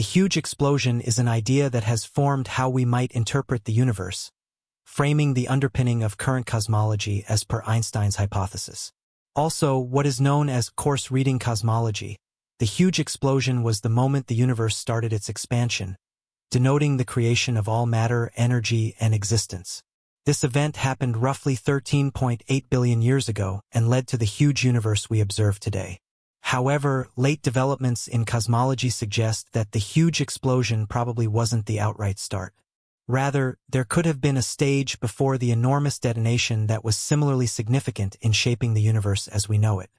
The huge explosion is an idea that has formed how we might interpret the universe, framing the underpinning of current cosmology as per Einstein's hypothesis. Also, what is known as coarse reading cosmology, the huge explosion was the moment the universe started its expansion, denoting the creation of all matter, energy, and existence. This event happened roughly 13.8 billion years ago and led to the huge universe we observe today. However, late developments in cosmology suggest that the huge explosion probably wasn't the outright start. Rather, there could have been a stage before the enormous detonation that was similarly significant in shaping the universe as we know it.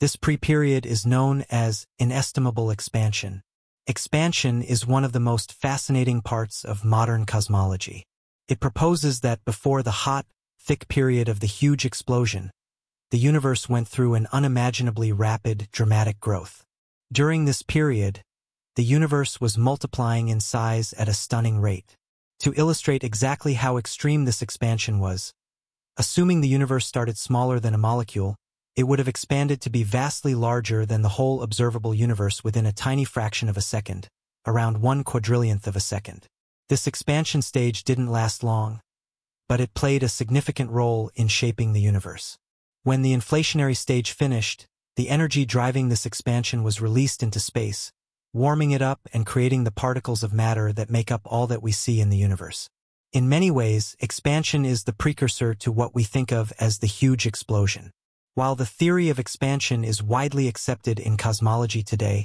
This pre-period is known as inestimable expansion. Expansion is one of the most fascinating parts of modern cosmology. It proposes that before the hot, thick period of the huge explosion, the universe went through an unimaginably rapid, dramatic growth. During this period, the universe was multiplying in size at a stunning rate. To illustrate exactly how extreme this expansion was, assuming the universe started smaller than a molecule, it would have expanded to be vastly larger than the whole observable universe within a tiny fraction of a second, around one quadrillionth of a second. This expansion stage didn't last long, but it played a significant role in shaping the universe. When the inflationary stage finished, the energy driving this expansion was released into space, warming it up and creating the particles of matter that make up all that we see in the universe. In many ways, expansion is the precursor to what we think of as the huge explosion. While the theory of expansion is widely accepted in cosmology today,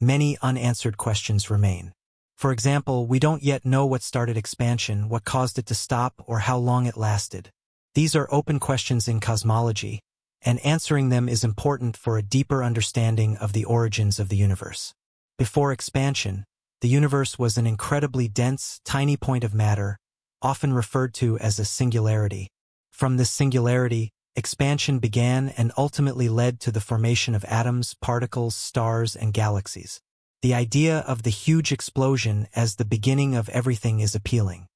many unanswered questions remain. For example, we don't yet know what started expansion, what caused it to stop, or how long it lasted. These are open questions in cosmology, and answering them is important for a deeper understanding of the origins of the universe. Before expansion, the universe was an incredibly dense, tiny point of matter, often referred to as a singularity. From this singularity, expansion began and ultimately led to the formation of atoms, particles, stars, and galaxies. The idea of the huge explosion as the beginning of everything is appealing.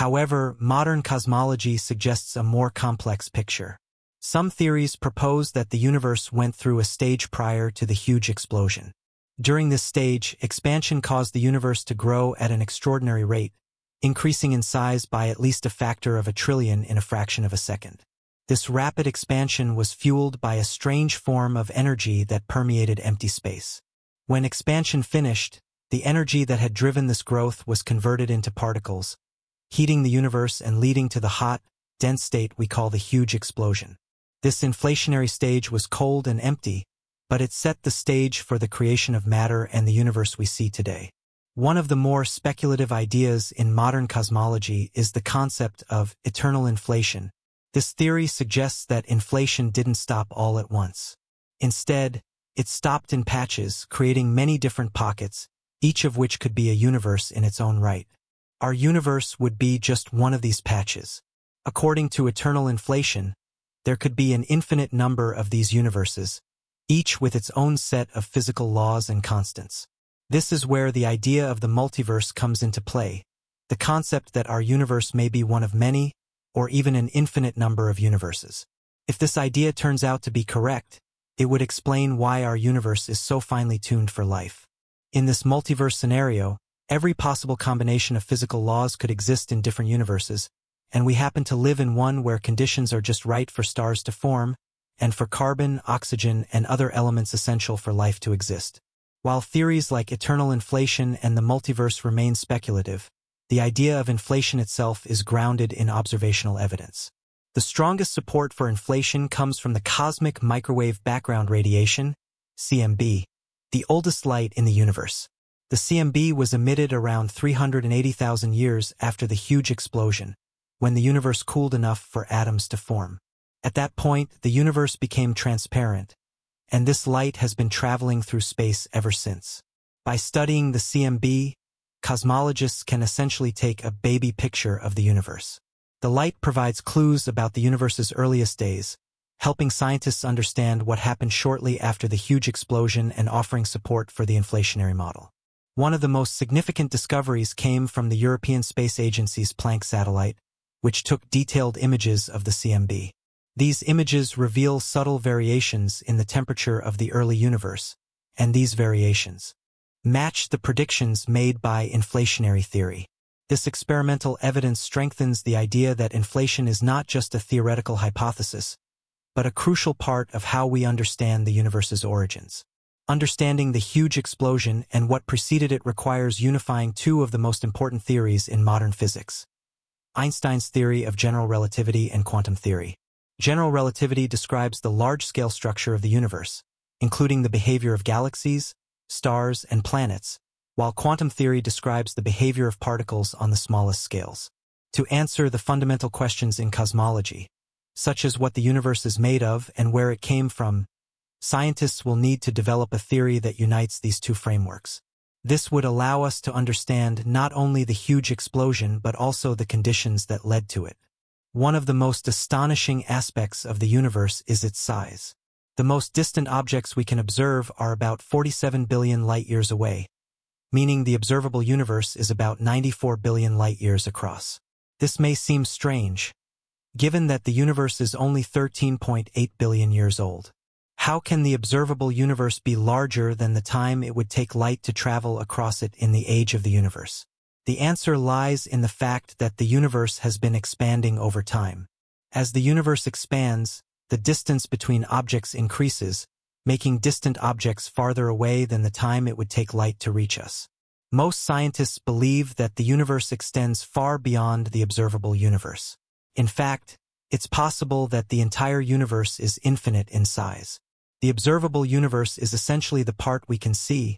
However, modern cosmology suggests a more complex picture. Some theories propose that the universe went through a stage prior to the huge explosion. During this stage, expansion caused the universe to grow at an extraordinary rate, increasing in size by at least a factor of a trillion in a fraction of a second. This rapid expansion was fueled by a strange form of energy that permeated empty space. When expansion finished, the energy that had driven this growth was converted into particles, heating the universe and leading to the hot, dense state we call the huge explosion. This inflationary stage was cold and empty, but it set the stage for the creation of matter and the universe we see today. One of the more speculative ideas in modern cosmology is the concept of eternal inflation. This theory suggests that inflation didn't stop all at once. Instead, it stopped in patches, creating many different pockets, each of which could be a universe in its own right. Our universe would be just one of these patches. According to eternal inflation, there could be an infinite number of these universes, each with its own set of physical laws and constants. This is where the idea of the multiverse comes into play, the concept that our universe may be one of many, or even an infinite number of universes. If this idea turns out to be correct, it would explain why our universe is so finely tuned for life. In this multiverse scenario, every possible combination of physical laws could exist in different universes, and we happen to live in one where conditions are just right for stars to form, and for carbon, oxygen, and other elements essential for life to exist. While theories like eternal inflation and the multiverse remain speculative, the idea of inflation itself is grounded in observational evidence. The strongest support for inflation comes from the cosmic microwave background radiation, CMB, the oldest light in the universe. The CMB was emitted around 380,000 years after the huge explosion, when the universe cooled enough for atoms to form. At that point, the universe became transparent, and this light has been traveling through space ever since. By studying the CMB, cosmologists can essentially take a baby picture of the universe. The light provides clues about the universe's earliest days, helping scientists understand what happened shortly after the huge explosion and offering support for the inflationary model. One of the most significant discoveries came from the European Space Agency's Planck satellite, which took detailed images of the CMB. These images reveal subtle variations in the temperature of the early universe, and these variations, match the predictions made by inflationary theory. This experimental evidence strengthens the idea that inflation is not just a theoretical hypothesis, but a crucial part of how we understand the universe's origins. Understanding the huge explosion and what preceded it requires unifying two of the most important theories in modern physics. Einstein's theory of general relativity and quantum theory. General relativity describes the large-scale structure of the universe, including the behavior of galaxies, stars, and planets, while quantum theory describes the behavior of particles on the smallest scales. To answer the fundamental questions in cosmology, such as what the universe is made of and where it came from, scientists will need to develop a theory that unites these two frameworks. This would allow us to understand not only the huge explosion but also the conditions that led to it. One of the most astonishing aspects of the universe is its size. The most distant objects we can observe are about 47 billion light-years away, meaning the observable universe is about 94 billion light-years across. This may seem strange, given that the universe is only 13.8 billion years old. How can the observable universe be larger than the time it would take light to travel across it in the age of the universe? The answer lies in the fact that the universe has been expanding over time. As the universe expands, the distance between objects increases, making distant objects farther away than the time it would take light to reach us. Most scientists believe that the universe extends far beyond the observable universe. In fact, it's possible that the entire universe is infinite in size. The observable universe is essentially the part we can see,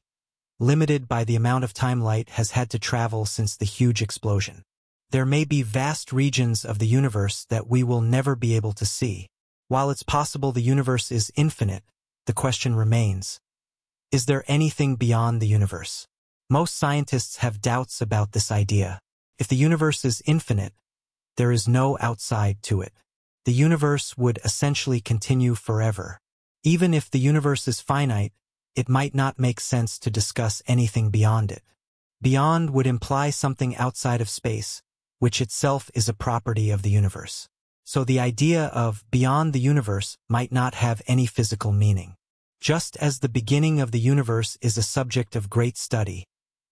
limited by the amount of time light has had to travel since the huge explosion. There may be vast regions of the universe that we will never be able to see. While it's possible the universe is infinite, the question remains, is there anything beyond the universe? Most scientists have doubts about this idea. If the universe is infinite, there is no outside to it. The universe would essentially continue forever. Even if the universe is finite, it might not make sense to discuss anything beyond it. Beyond would imply something outside of space, which itself is a property of the universe. So the idea of beyond the universe might not have any physical meaning. Just as the beginning of the universe is a subject of great study,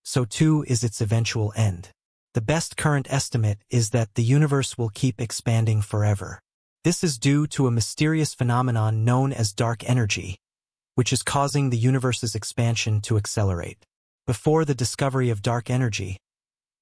so too is its eventual end. The best current estimate is that the universe will keep expanding forever. This is due to a mysterious phenomenon known as dark energy, which is causing the universe's expansion to accelerate. Before the discovery of dark energy,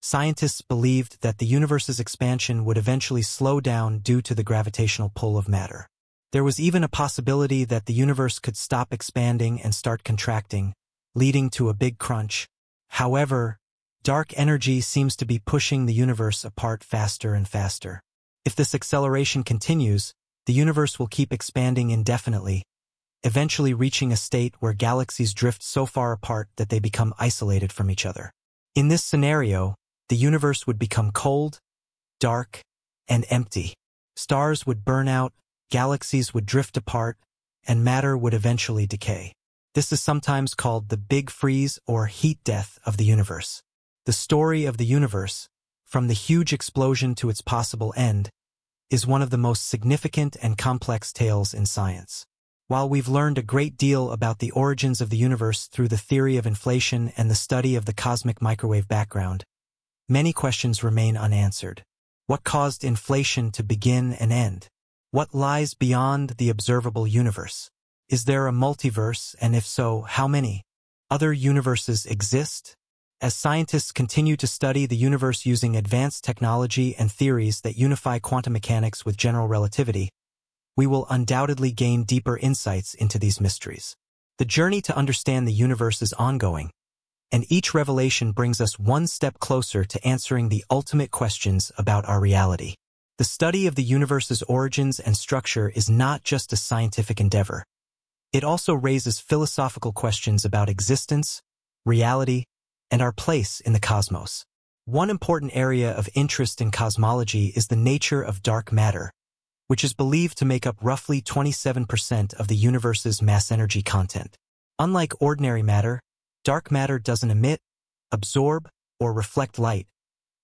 scientists believed that the universe's expansion would eventually slow down due to the gravitational pull of matter. There was even a possibility that the universe could stop expanding and start contracting, leading to a big crunch. However, dark energy seems to be pushing the universe apart faster and faster. If this acceleration continues, the universe will keep expanding indefinitely, eventually reaching a state where galaxies drift so far apart that they become isolated from each other. In this scenario, the universe would become cold, dark, and empty. Stars would burn out, galaxies would drift apart, and matter would eventually decay. This is sometimes called the big freeze or heat death of the universe. The story of the universe, from the huge explosion to its possible end, is one of the most significant and complex tales in science. While we've learned a great deal about the origins of the universe through the theory of inflation and the study of the cosmic microwave background, many questions remain unanswered. What caused inflation to begin and end? What lies beyond the observable universe? Is there a multiverse, and if so, how many? Other universes exist? As scientists continue to study the universe using advanced technology and theories that unify quantum mechanics with general relativity, we will undoubtedly gain deeper insights into these mysteries. The journey to understand the universe is ongoing, and each revelation brings us one step closer to answering the ultimate questions about our reality. The study of the universe's origins and structure is not just a scientific endeavor. It also raises philosophical questions about existence, reality, and our place in the cosmos. One important area of interest in cosmology is the nature of dark matter, which is believed to make up roughly 27% of the universe's mass energy content. Unlike ordinary matter, dark matter doesn't emit, absorb, or reflect light,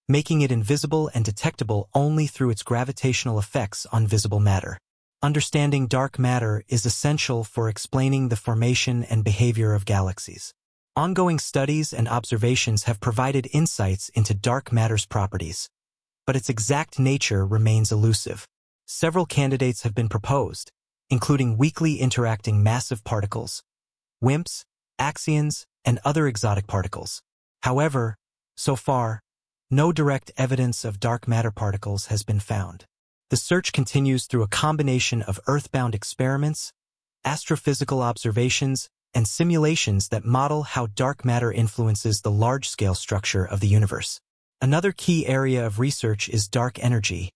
making it invisible and detectable only through its gravitational effects on visible matter. Understanding dark matter is essential for explaining the formation and behavior of galaxies. Ongoing studies and observations have provided insights into dark matter's properties, but its exact nature remains elusive. Several candidates have been proposed, including weakly interacting massive particles, WIMPs, axions, and other exotic particles. However, so far, no direct evidence of dark matter particles has been found. The search continues through a combination of earthbound experiments, astrophysical observations, and simulations that model how dark matter influences the large-scale structure of the universe. Another key area of research is dark energy,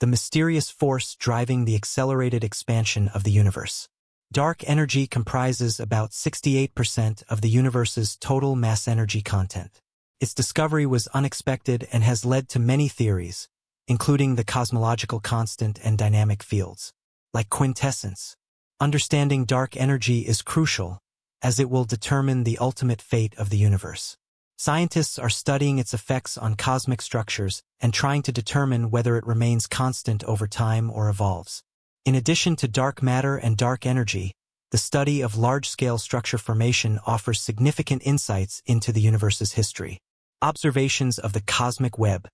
the mysterious force driving the accelerated expansion of the universe. Dark energy comprises about 68% of the universe's total mass energy content. Its discovery was unexpected and has led to many theories, including the cosmological constant and dynamic fields. Like quintessence, understanding dark energy is crucial as it will determine the ultimate fate of the universe. Scientists are studying its effects on cosmic structures and trying to determine whether it remains constant over time or evolves. In addition to dark matter and dark energy, the study of large-scale structure formation offers significant insights into the universe's history. Observations of the cosmic web,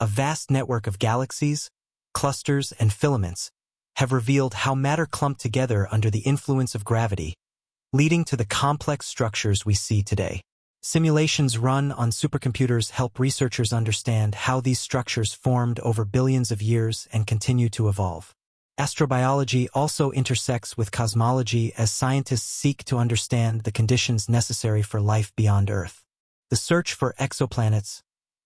a vast network of galaxies, clusters, and filaments, have revealed how matter clumped together under the influence of gravity leading to the complex structures we see today. Simulations run on supercomputers help researchers understand how these structures formed over billions of years and continue to evolve. Astrobiology also intersects with cosmology as scientists seek to understand the conditions necessary for life beyond Earth. The search for exoplanets,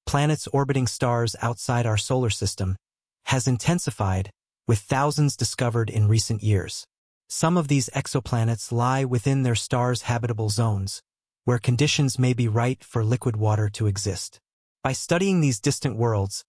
planets orbiting stars outside our solar system, has intensified, with thousands discovered in recent years. Some of these exoplanets lie within their star's habitable zones, where conditions may be right for liquid water to exist. By studying these distant worlds,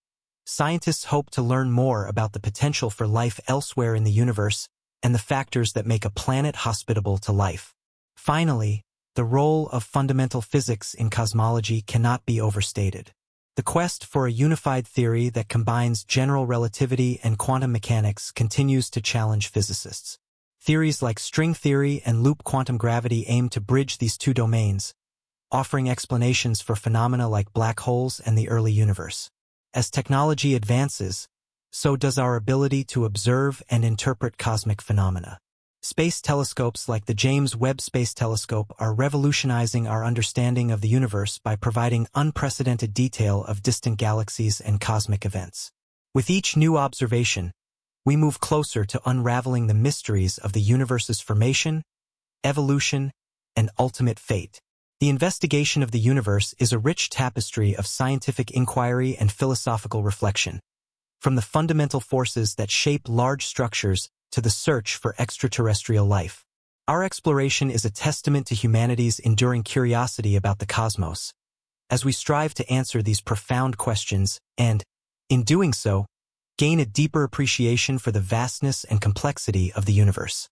scientists hope to learn more about the potential for life elsewhere in the universe and the factors that make a planet hospitable to life. Finally, the role of fundamental physics in cosmology cannot be overstated. The quest for a unified theory that combines general relativity and quantum mechanics continues to challenge physicists. Theories like string theory and loop quantum gravity aim to bridge these two domains, offering explanations for phenomena like black holes and the early universe. As technology advances, so does our ability to observe and interpret cosmic phenomena. Space telescopes like the James Webb Space Telescope are revolutionizing our understanding of the universe by providing unprecedented detail of distant galaxies and cosmic events. With each new observation, we move closer to unraveling the mysteries of the universe's formation, evolution, and ultimate fate. The investigation of the universe is a rich tapestry of scientific inquiry and philosophical reflection, from the fundamental forces that shape large structures to the search for extraterrestrial life. Our exploration is a testament to humanity's enduring curiosity about the cosmos, as we strive to answer these profound questions and, in doing so, gain a deeper appreciation for the vastness and complexity of the universe.